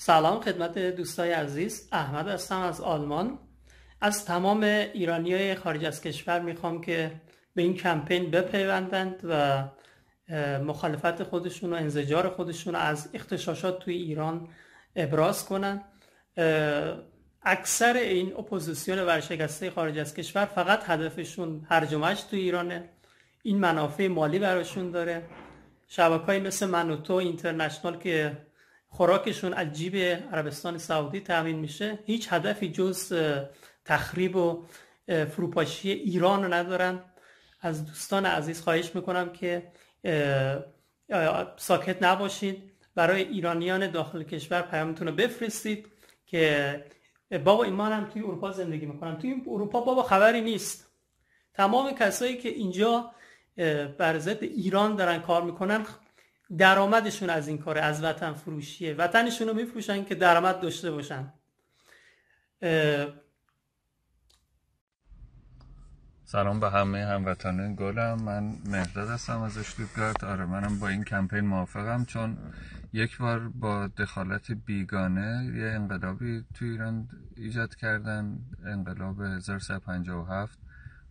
سلام خدمت دوستای عزیز. احمد هستم از آلمان. از تمام ایرانی های خارج از کشور می‌خوام که به این کمپین بپیوندند و مخالفت خودشون و انزجار خودشون از اختشاشات توی ایران ابراز کنند. اکثر این اپوزیسیون ورشکسته خارج از کشور فقط هدفشون هرج و توی ایرانه. این منافع مالی براشون داره. شبکه مثل منوتو اینترنشنال که خوراکشون از جیب عربستان سعودی تامین میشه. هیچ هدفی جز تخریب و فروپاشی ایران ندارن. از دوستان عزیز خواهش می‌کنم که ساکت نباشید. برای ایرانیان داخل کشور پیامتون رو بفرستید که بابا ایمان هم توی اروپا زندگی می‌کنم توی اروپا بابا خبری نیست. تمام کسایی که اینجا بر ضد ایران دارن کار می‌کنن درآمدشون از این کاره از وطن فروشیه. وطنشون رو میفروشن که درآمد داشته باشن. سلام به همه هموطنان گلم. من مهداد هستم از اشتوتگارت آره منم با این کمپین موافقم چون یک بار با دخالت بیگانه یه انقلابی تو ایران ایجاد کردن انقلاب 1357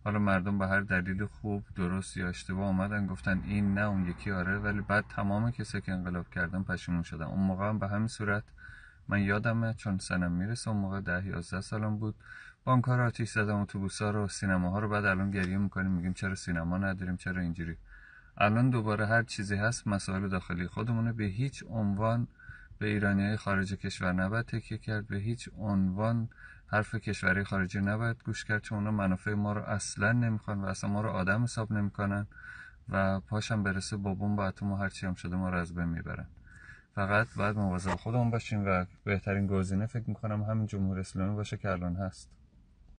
حالا مردم به هر دلیل خوب درست یا اشتباه آمدن گفتن این نه اون یکی آره ولی بعد تمام کسی که انقلاب کردن پشیمون شدن. اون موقع هم به همین صورت من یادمه چون سنم می‌رسه اون موقع ده یازده سالم بود. بانک ها رو آتیش زدم اتوبوس رو سینما ها رو بعد الان گریه می‌کنیم میگیم چرا سینما نداریم چرا اینجوری؟ الان دوباره هر چیزی هست مسائل داخلی خودمونه. به هیچ عنوان به ایرانی های خارج کشور نباید تکیه کرد به هیچ عنوان حرف کشوری خارجی نباید گوش کرد چون اونا منافع ما رو اصلا نمی‌خوان و اصلا ما رو آدم حساب نمی‌کنن و پاشم برسه با بمب اتم و هرچی هم شده ما رو از بین می‌برن. فقط باید مواظب خودمون باشیم و بهترین گزینه فکر می‌کنم همین جمهوری اسلامی باشه که الان هست.